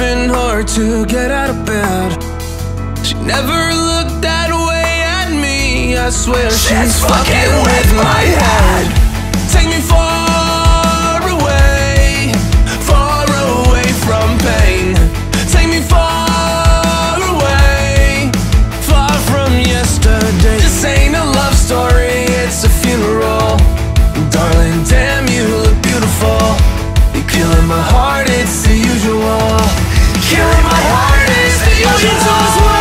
been hard to get out of bed. She never looked that way at me. I swear she's, She's fucking fucking with my head. Take me far it's the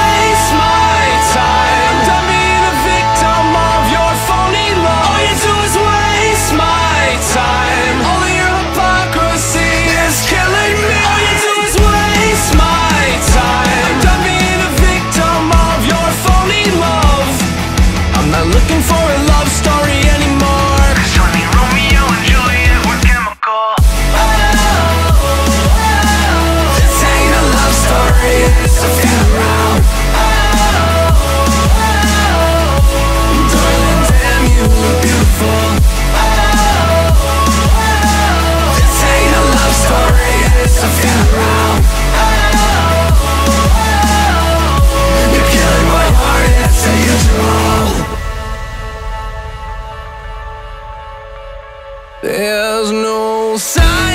There's no sign